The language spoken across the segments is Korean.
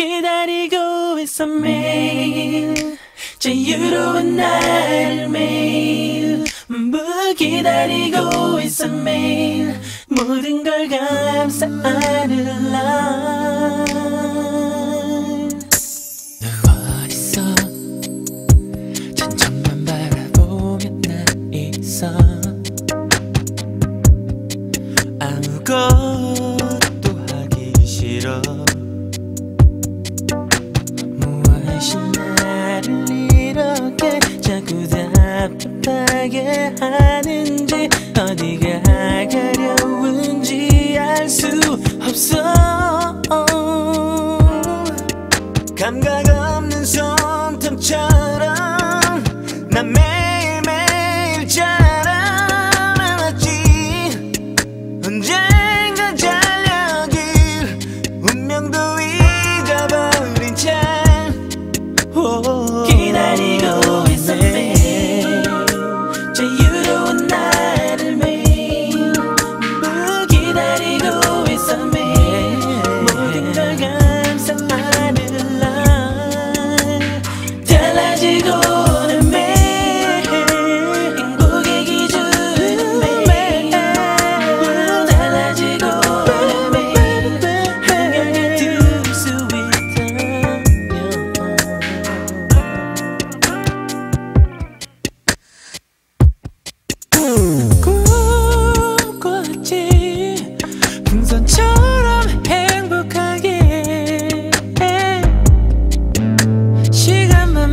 기다리고 있어 매일. 자유로운 날 매일. 뭐 기다리고 있어 매일. 모든 걸 감싸 안을라. 누워 있어. 천천만 바라보면 나 대신 나를 이렇게 자꾸 답답하게 하는지 어디가 가려운지 알 수 없어. 감각 없는 손톱처럼 남의 let go.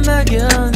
my get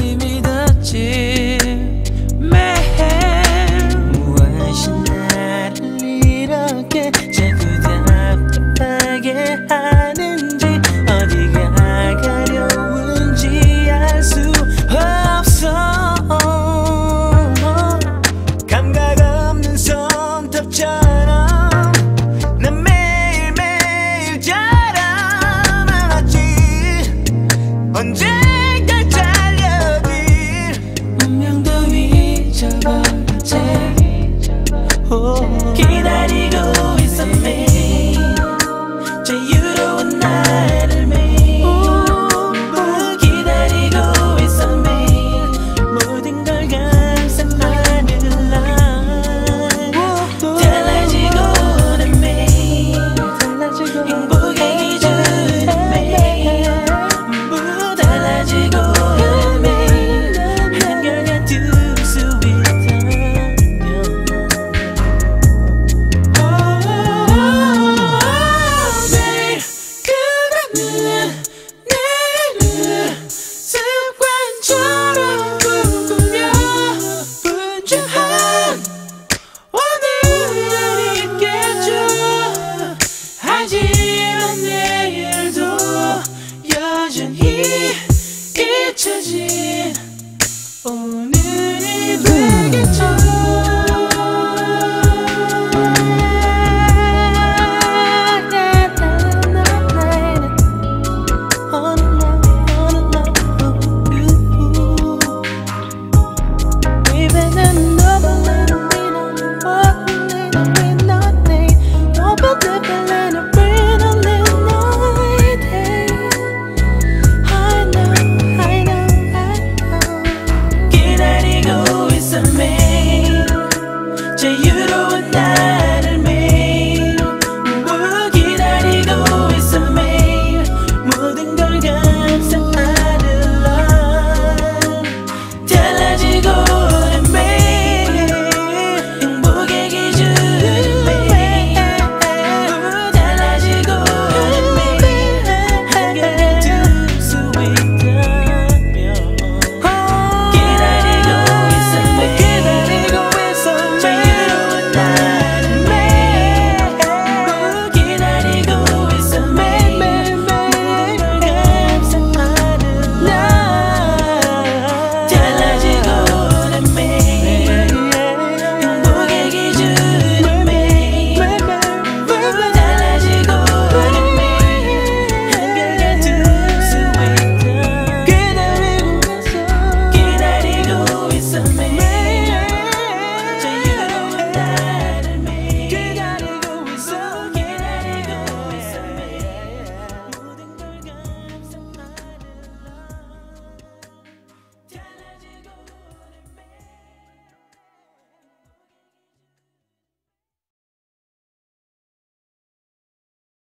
e te digo.